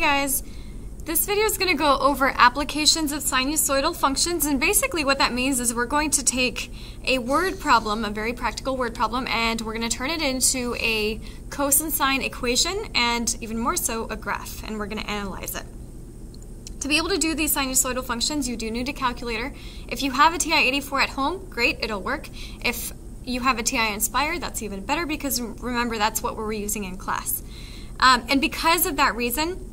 guys, this video is going to go over applications of sinusoidal functions and basically what that means is we're going to take a word problem, a very practical word problem, and we're going to turn it into a cosine sine equation and even more so a graph and we're going to analyze it. To be able to do these sinusoidal functions you do need a calculator. If you have a TI-84 at home, great, it'll work. If you have a TI Nspire, that's even better because remember that's what we're using in class. Um, and because of that reason,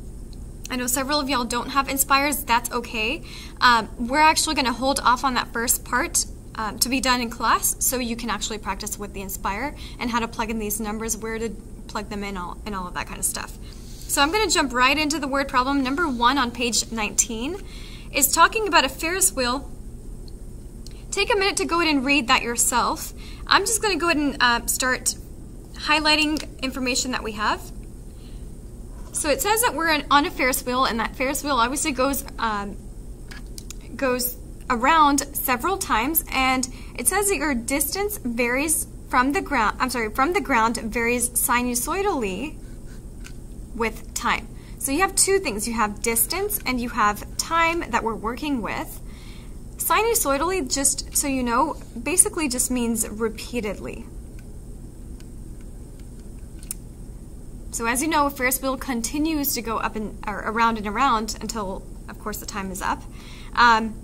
I know several of y'all don't have Nspires, that's okay. Um, we're actually going to hold off on that first part um, to be done in class so you can actually practice with the Nspire and how to plug in these numbers, where to plug them in, all, and all of that kind of stuff. So I'm going to jump right into the word problem. Number one on page 19 is talking about a Ferris wheel. Take a minute to go ahead and read that yourself. I'm just going to go ahead and uh, start highlighting information that we have. So it says that we're on a Ferris wheel, and that Ferris wheel obviously goes um, goes around several times, and it says that your distance varies from the ground. I'm sorry, from the ground varies sinusoidally with time. So you have two things: you have distance and you have time that we're working with. Sinusoidally, just so you know, basically just means repeatedly. So as you know, a Ferris wheel continues to go up and around and around until, of course, the time is up. Um,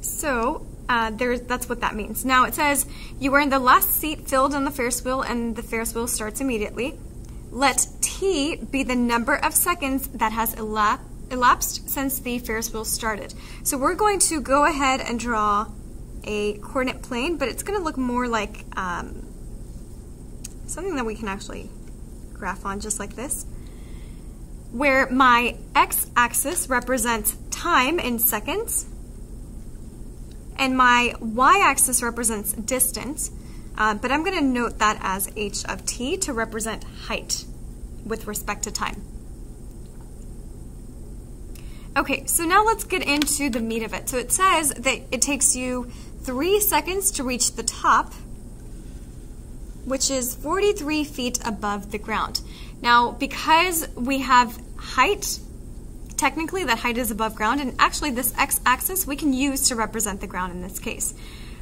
so uh, that's what that means. Now it says you are in the last seat filled on the Ferris wheel, and the Ferris wheel starts immediately. Let t be the number of seconds that has elapsed elapsed since the Ferris wheel started. So we're going to go ahead and draw a coordinate plane, but it's going to look more like um, something that we can actually graph on just like this, where my x-axis represents time in seconds, and my y-axis represents distance, uh, but I'm going to note that as h of t to represent height with respect to time. Okay, so now let's get into the meat of it. So it says that it takes you three seconds to reach the top, which is 43 feet above the ground. Now, because we have height, technically that height is above ground, and actually this x-axis we can use to represent the ground in this case.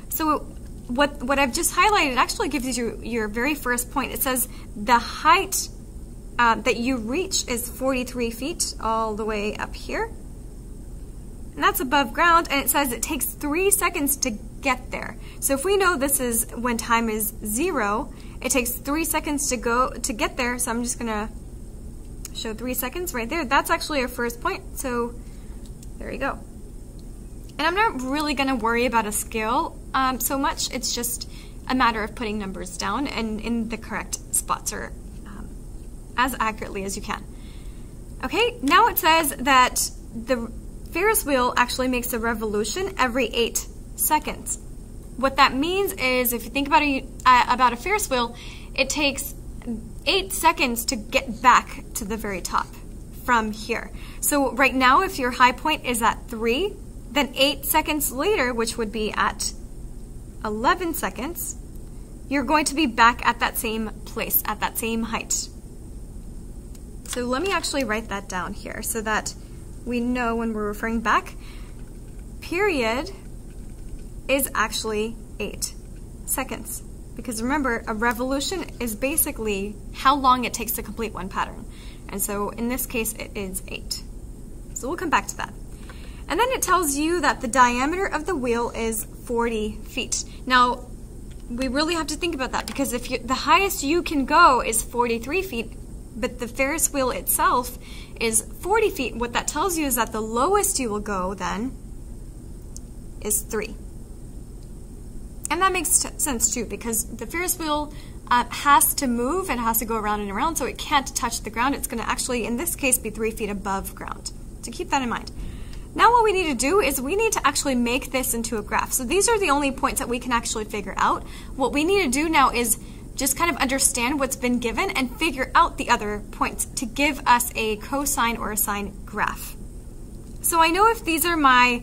So what, what I've just highlighted actually gives you your very first point. It says the height uh, that you reach is 43 feet all the way up here. And that's above ground, and it says it takes three seconds to get there. So if we know this is when time is zero, it takes three seconds to go to get there. So I'm just gonna show three seconds right there. That's actually our first point. So there you go. And I'm not really gonna worry about a scale um, so much. It's just a matter of putting numbers down and in the correct spots or um, as accurately as you can. Okay, now it says that the Ferris wheel actually makes a revolution every eight seconds. What that means is, if you think about a, uh, about a Ferris wheel, it takes eight seconds to get back to the very top from here. So right now, if your high point is at three, then eight seconds later, which would be at 11 seconds, you're going to be back at that same place, at that same height. So let me actually write that down here so that we know when we're referring back, period is actually eight seconds. Because remember, a revolution is basically how long it takes to complete one pattern. And so in this case, it is eight. So we'll come back to that. And then it tells you that the diameter of the wheel is 40 feet. Now, we really have to think about that because if you, the highest you can go is 43 feet, but the Ferris wheel itself is 40 feet. What that tells you is that the lowest you will go then is 3. And that makes sense too because the Ferris wheel uh, has to move and has to go around and around so it can't touch the ground. It's going to actually, in this case, be 3 feet above ground. So keep that in mind. Now what we need to do is we need to actually make this into a graph. So these are the only points that we can actually figure out. What we need to do now is just kind of understand what's been given and figure out the other points to give us a cosine or a sine graph. So I know if these are my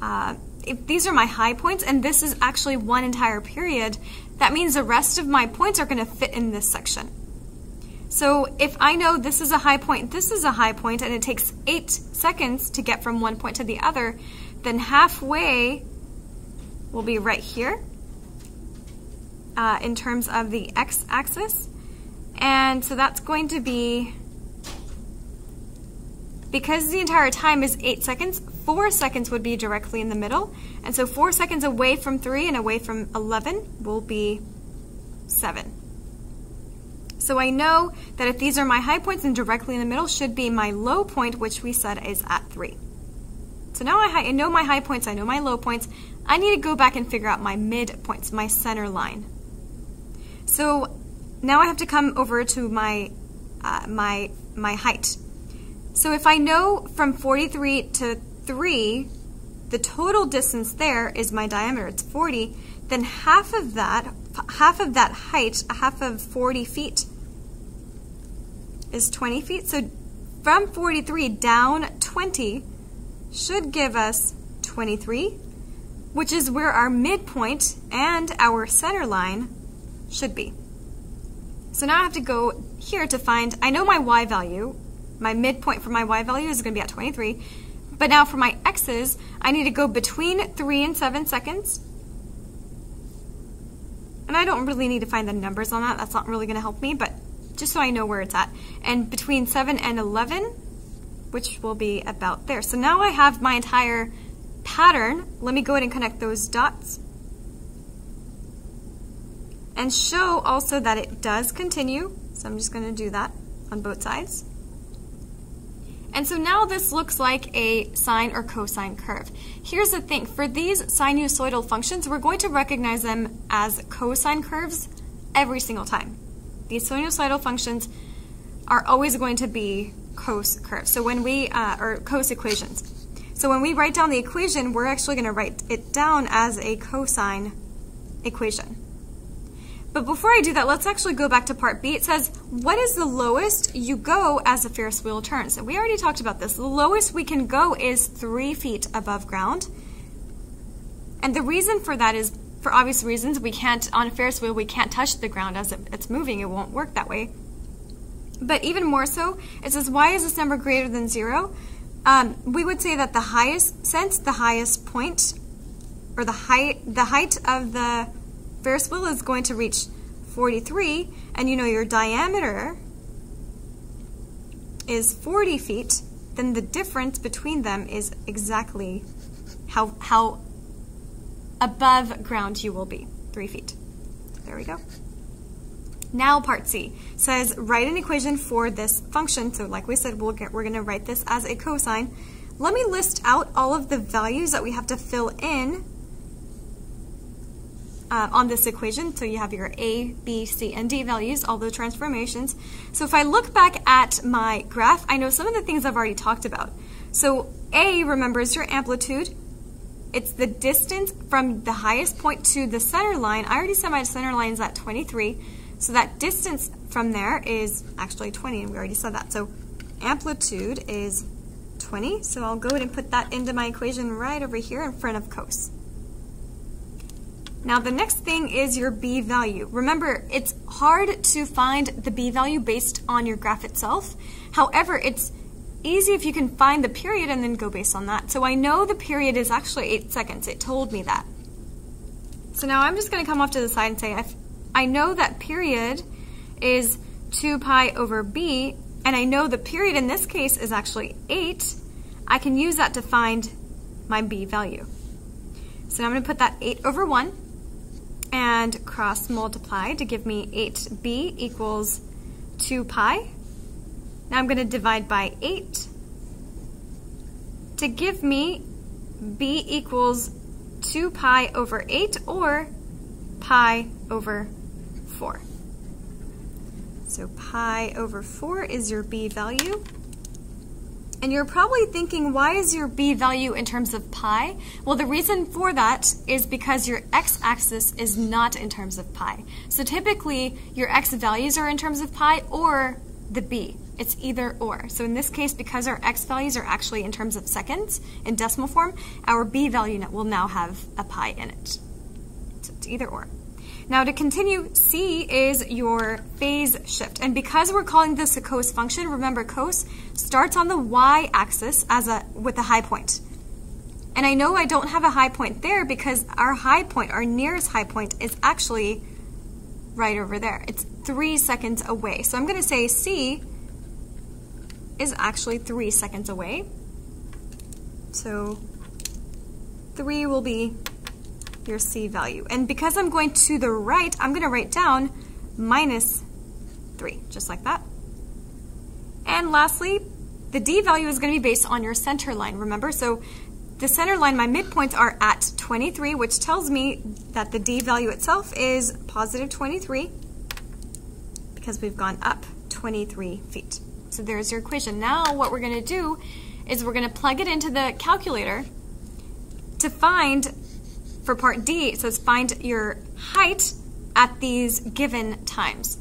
uh, if these are my high points and this is actually one entire period, that means the rest of my points are going to fit in this section. So if I know this is a high point, this is a high point, and it takes eight seconds to get from one point to the other, then halfway will be right here uh, in terms of the x-axis. And so that's going to be, because the entire time is 8 seconds, 4 seconds would be directly in the middle. And so 4 seconds away from 3 and away from 11 will be 7. So I know that if these are my high points, then directly in the middle should be my low point, which we said is at 3. So now I, know my high points, I know my low points. I need to go back and figure out my mid points, my center line. So now I have to come over to my, uh, my, my height. So if I know from 43 to 3, the total distance there is my diameter, it's 40, then half of that, half of that height, half of 40 feet is 20 feet. So from 43 down 20 should give us 23, which is where our midpoint and our center line should be. So now I have to go here to find, I know my y value, my midpoint for my y value is going to be at 23, but now for my x's, I need to go between 3 and 7 seconds. And I don't really need to find the numbers on that, that's not really going to help me, but just so I know where it's at. And between 7 and 11, which will be about there. So now I have my entire pattern. Let me go ahead and connect those dots and show also that it does continue. So I'm just going to do that on both sides. And so now this looks like a sine or cosine curve. Here's the thing, for these sinusoidal functions, we're going to recognize them as cosine curves every single time. These sinusoidal functions are always going to be cos curves. So when we, uh, or cos equations. So when we write down the equation, we're actually going to write it down as a cosine equation. But before I do that, let's actually go back to part B. It says, what is the lowest you go as a Ferris wheel turns? And we already talked about this. The lowest we can go is three feet above ground. And the reason for that is, for obvious reasons, we can't, on a Ferris wheel, we can't touch the ground as it's moving. It won't work that way. But even more so, it says, why is this number greater than zero? Um, we would say that the highest, since the highest point, or the height, the height of the Ferris wheel is going to reach 43, and you know your diameter is 40 feet, then the difference between them is exactly how, how above ground you will be, 3 feet. There we go. Now part C says write an equation for this function. So like we said, we'll get, we're going to write this as a cosine. Let me list out all of the values that we have to fill in uh, on this equation. So you have your A, B, C, and D values, all the transformations. So if I look back at my graph, I know some of the things I've already talked about. So A, remember, is your amplitude. It's the distance from the highest point to the center line. I already said my center line is at 23. So that distance from there is actually 20, and we already said that. So amplitude is 20. So I'll go ahead and put that into my equation right over here in front of cos. Now the next thing is your B value. Remember, it's hard to find the B value based on your graph itself. However, it's easy if you can find the period and then go based on that. So I know the period is actually 8 seconds. It told me that. So now I'm just going to come off to the side and say, I I know that period is 2 pi over b, and I know the period in this case is actually 8. I can use that to find my b value. So now I'm going to put that 8 over 1 and cross multiply to give me 8b equals 2 pi. Now I'm going to divide by 8 to give me b equals 2 pi over 8 or pi over 4. So pi over 4 is your b value. And you're probably thinking, why is your b value in terms of pi? Well, the reason for that is because your x-axis is not in terms of pi. So typically, your x values are in terms of pi or the b. It's either or. So in this case, because our x values are actually in terms of seconds in decimal form, our b value will now have a pi in it. So it's either or. Now to continue, C is your phase shift. And because we're calling this a cos function, remember cos starts on the y-axis as a with a high point. And I know I don't have a high point there because our high point, our nearest high point, is actually right over there. It's three seconds away. So I'm going to say C is actually three seconds away. So 3 will be your C value. And because I'm going to the right, I'm going to write down minus 3, just like that. And lastly, the D value is going to be based on your center line, remember? So the center line, my midpoints are at 23, which tells me that the D value itself is positive 23 because we've gone up 23 feet. So there's your equation. Now what we're going to do is we're going to plug it into the calculator to find, for part D, it says find your height at these given times.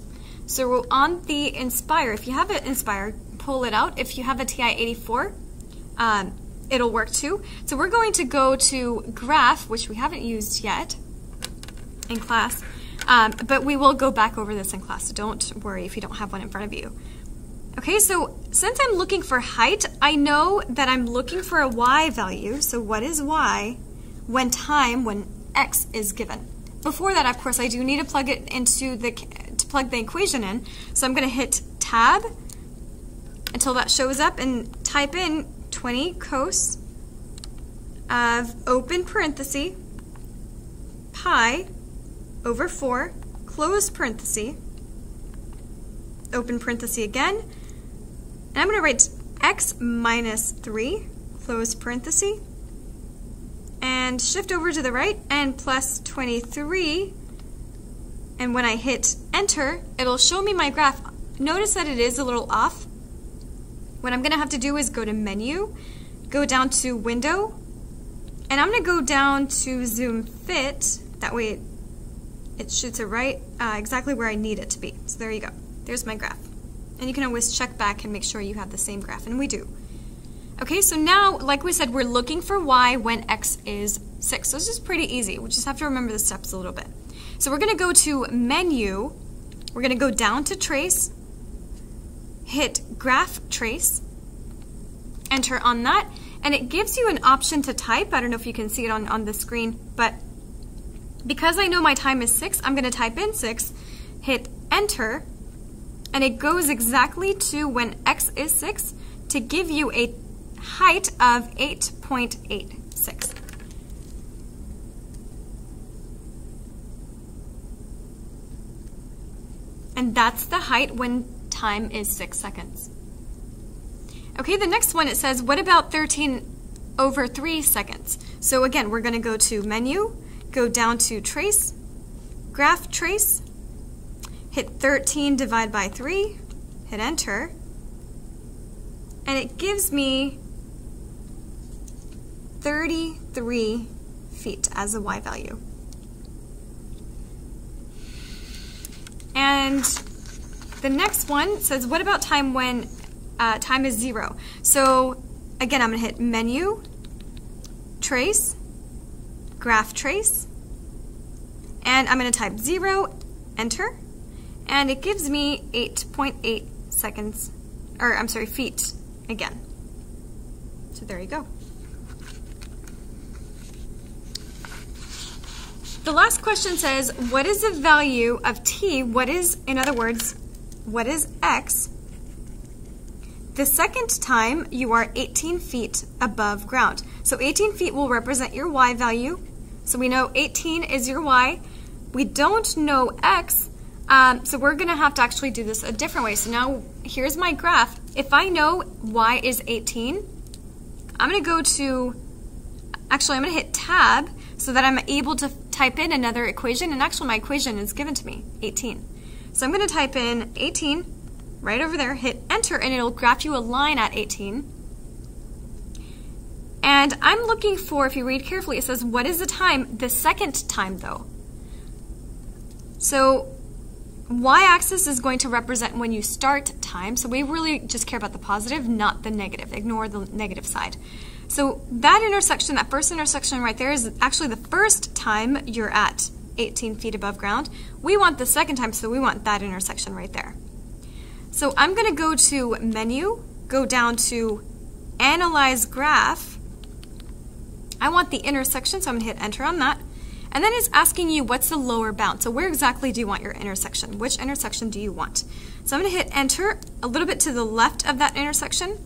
So on the Nspire, if you have an Nspire, pull it out. If you have a TI-84, um, it'll work too. So we're going to go to Graph, which we haven't used yet in class, um, but we will go back over this in class, so don't worry if you don't have one in front of you. Okay, so since I'm looking for height, I know that I'm looking for a y value. So what is y when time, when x is given? Before that, of course, I do need to plug it into the, to plug the equation in. So I'm going to hit tab until that shows up and type in 20 cos of open parenthesis pi over 4 close parenthesis open parenthesis again and I'm going to write x minus 3, close parenthesis, and shift over to the right and plus 23. And when I hit enter, it'll show me my graph. Notice that it is a little off. What I'm going to have to do is go to menu, go down to window, and I'm going to go down to zoom fit. That way it, it shoots it right uh, exactly where I need it to be. So there you go. There's my graph. And you can always check back and make sure you have the same graph, and we do. Okay, so now, like we said, we're looking for y when x is 6. So this is pretty easy. We just have to remember the steps a little bit. So we're going to go to Menu. We're going to go down to Trace, hit Graph Trace, enter on that, and it gives you an option to type. I don't know if you can see it on, on the screen, but because I know my time is 6, I'm going to type in 6, hit Enter, and it goes exactly to when x is 6 to give you a height of 8.86. And that's the height when time is 6 seconds. Okay, the next one it says, what about 13 over 3 seconds? So again, we're going to go to Menu, go down to Trace, Graph Trace, hit 13 divide by 3, hit enter, and it gives me 33 feet as a y value. And the next one says, what about time when uh, time is zero? So again, I'm gonna hit menu, trace, graph trace, and I'm gonna type zero, enter, and it gives me 8.8 seconds, or I'm sorry, feet again. So there you go. The last question says, what is the value of t? What is, in other words, what is x? The second time you are 18 feet above ground. So 18 feet will represent your y value. So we know 18 is your y. We don't know x, um, so we're going to have to actually do this a different way. So now here's my graph. If I know y is 18, I'm going to go to, actually I'm going to hit tab so that I'm able to type in another equation. And actually my equation is given to me, 18. So I'm going to type in 18 right over there, hit enter, and it'll graph you a line at 18. And I'm looking for, if you read carefully, it says, what is the time? The second time, though. So y-axis is going to represent when you start time, so we really just care about the positive, not the negative. Ignore the negative side. So that intersection, that first intersection right there is actually the first time you're at 18 feet above ground. We want the second time, so we want that intersection right there. So I'm going to go to Menu, go down to Analyze Graph. I want the intersection, so I'm going to hit Enter on that. And then it's asking you what's the lower bound. So where exactly do you want your intersection? Which intersection do you want? So I'm going to hit enter a little bit to the left of that intersection.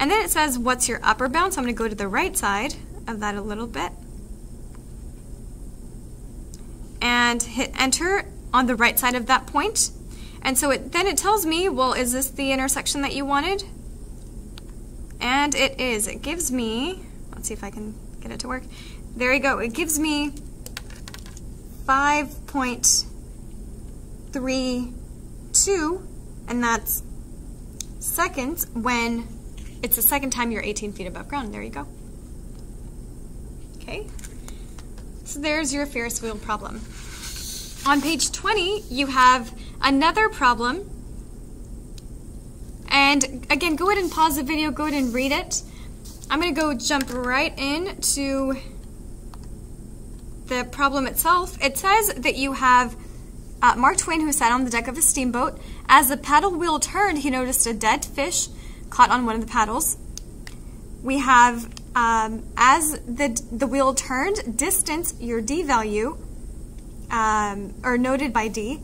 And then it says what's your upper bound. So I'm going to go to the right side of that a little bit. And hit enter on the right side of that point. And so it, then it tells me, well, is this the intersection that you wanted? And it is. It gives me, let's see if I can get it to work. There you go. It gives me 5.32, and that's seconds when it's the second time you're 18 feet above ground. There you go. Okay, so there's your Ferris wheel problem. On page 20, you have another problem. And again, go ahead and pause the video, go ahead and read it. I'm going to go jump right in to the problem itself, it says that you have uh, Mark Twain who sat on the deck of a steamboat. As the paddle wheel turned, he noticed a dead fish caught on one of the paddles. We have, um, as the, the wheel turned, distance, your d value, um, or noted by d,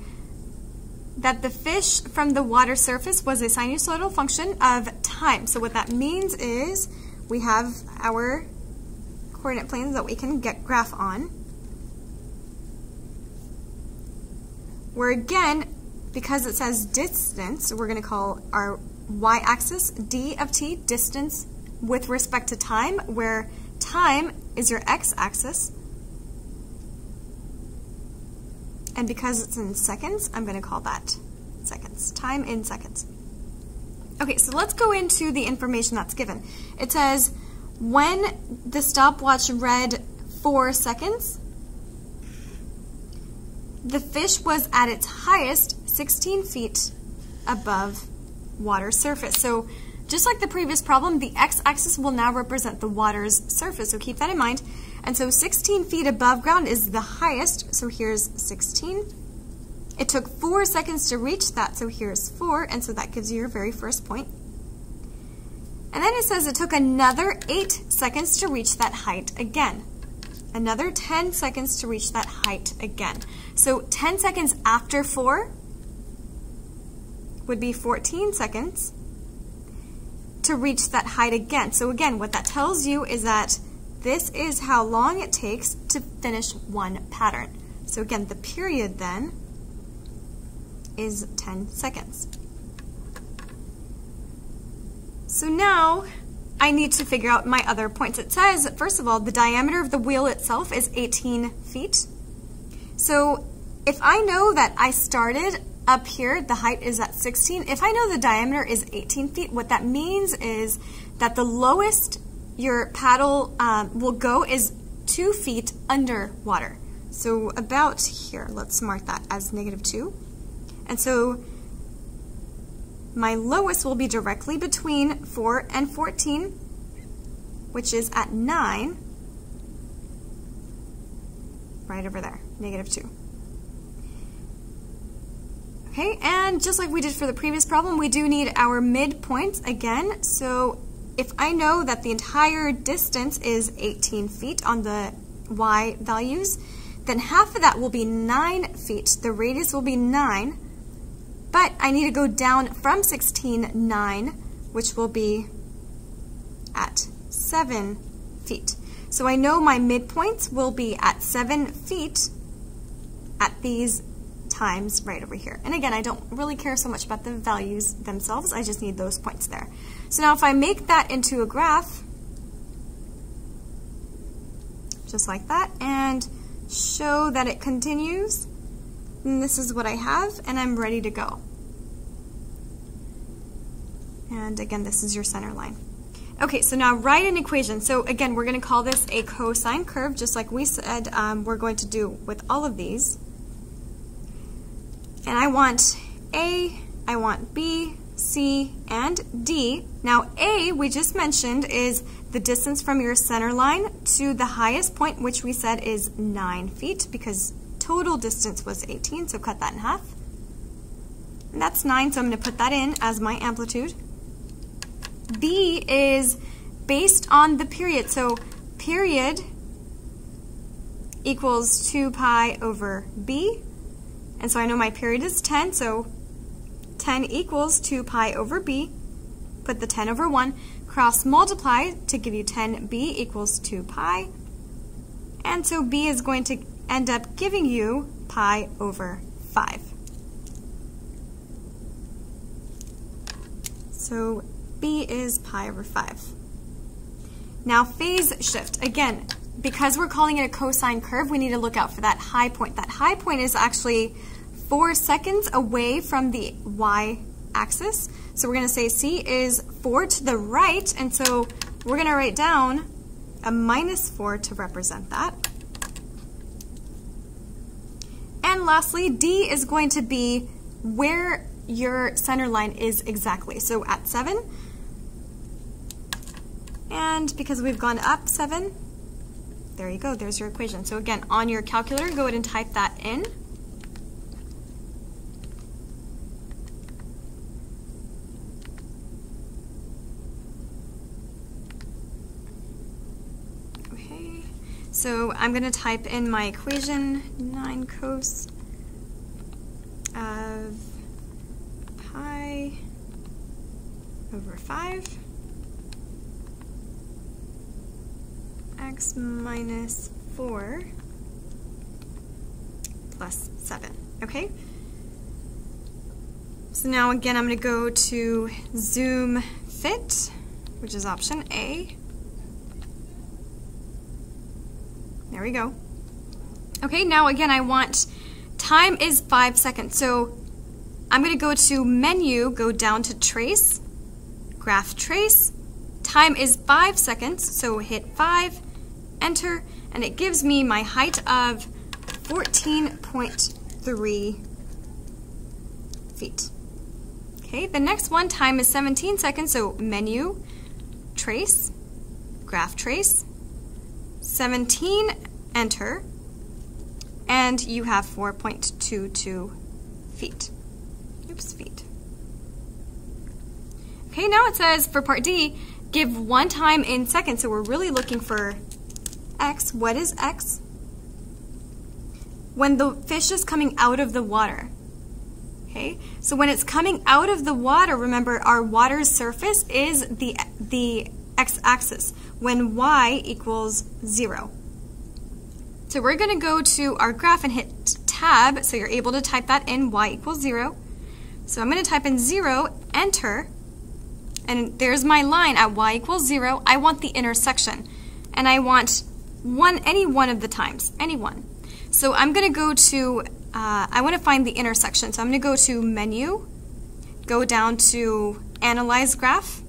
that the fish from the water surface was a sinusoidal function of time. So what that means is we have our coordinate planes that we can get graph on. where again, because it says distance, we're going to call our y-axis d of t, distance with respect to time, where time is your x-axis. And because it's in seconds, I'm going to call that seconds, time in seconds. Okay, so let's go into the information that's given. It says, when the stopwatch read four seconds, the fish was at its highest 16 feet above water surface. So just like the previous problem, the x-axis will now represent the water's surface, so keep that in mind. And so 16 feet above ground is the highest, so here's 16. It took four seconds to reach that, so here's four, and so that gives you your very first point. And then it says it took another eight seconds to reach that height again another 10 seconds to reach that height again. So 10 seconds after 4 would be 14 seconds to reach that height again. So again, what that tells you is that this is how long it takes to finish one pattern. So again, the period then is 10 seconds. So now I need to figure out my other points. It says, first of all, the diameter of the wheel itself is 18 feet. So if I know that I started up here, the height is at 16, if I know the diameter is 18 feet, what that means is that the lowest your paddle um, will go is two feet under water. So about here, let's mark that as negative two. And so my lowest will be directly between 4 and 14, which is at 9, right over there, negative 2. Okay, and just like we did for the previous problem, we do need our midpoints again. So if I know that the entire distance is 18 feet on the y values, then half of that will be 9 feet. The radius will be 9. But I need to go down from 16, 9, which will be at 7 feet. So I know my midpoints will be at 7 feet at these times right over here. And again, I don't really care so much about the values themselves. I just need those points there. So now if I make that into a graph, just like that, and show that it continues, this is what I have, and I'm ready to go. And again, this is your center line. Okay, so now write an equation. So again, we're going to call this a cosine curve, just like we said um, we're going to do with all of these. And I want A, I want B, C, and D. Now A, we just mentioned, is the distance from your center line to the highest point, which we said is 9 feet, because total distance was 18, so cut that in half. And that's 9, so I'm going to put that in as my amplitude. B is based on the period, so period equals 2 pi over b. And so I know my period is 10, so 10 equals 2 pi over b. Put the 10 over 1, cross multiply to give you 10b equals 2 pi. And so b is going to end up giving you pi over 5. So b is pi over 5. Now phase shift. Again, because we're calling it a cosine curve, we need to look out for that high point. That high point is actually 4 seconds away from the y-axis. So we're going to say c is 4 to the right, and so we're going to write down a minus 4 to represent that. And lastly, d is going to be where your center line is exactly. So at 7, and because we've gone up 7, there you go, there's your equation. So again, on your calculator, go ahead and type that in. Okay, so I'm going to type in my equation, 9 cos of pi over 5 x minus 4 plus 7, okay? So now again I'm going to go to zoom fit, which is option A. There we go. Okay, now again I want time is 5 seconds. So I'm going to go to menu, go down to trace, graph trace. Time is 5 seconds, so hit 5 enter, and it gives me my height of 14.3 feet. Okay, the next one time is 17 seconds, so menu, trace, graph trace, 17, enter, and you have 4.22 feet. Oops, feet. Okay, now it says for part D, give one time in seconds, so we're really looking for x, what is x? When the fish is coming out of the water. Okay, so when it's coming out of the water, remember our water's surface is the, the x-axis when y equals zero. So we're going to go to our graph and hit tab so you're able to type that in y equals zero. So I'm going to type in zero, enter, and there's my line at y equals zero. I want the intersection and I want one, any one of the times, any one. So I'm going to go to, uh, I want to find the intersection. So I'm going to go to Menu, go down to Analyze Graph,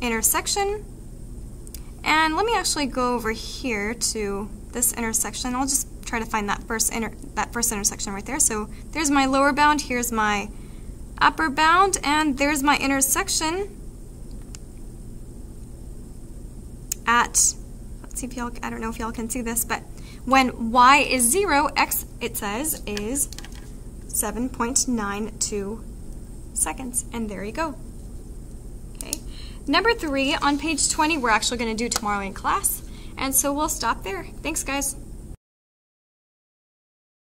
Intersection, and let me actually go over here to this intersection. I'll just try to find that first that first intersection right there. So there's my lower bound, here's my upper bound, and there's my intersection at let's see if y'all, I don't know if y'all can see this, but when y is 0, x, it says, is 7.92 seconds. And there you go. Okay. Number three, on page 20, we're actually going to do tomorrow in class. And so we'll stop there. Thanks, guys.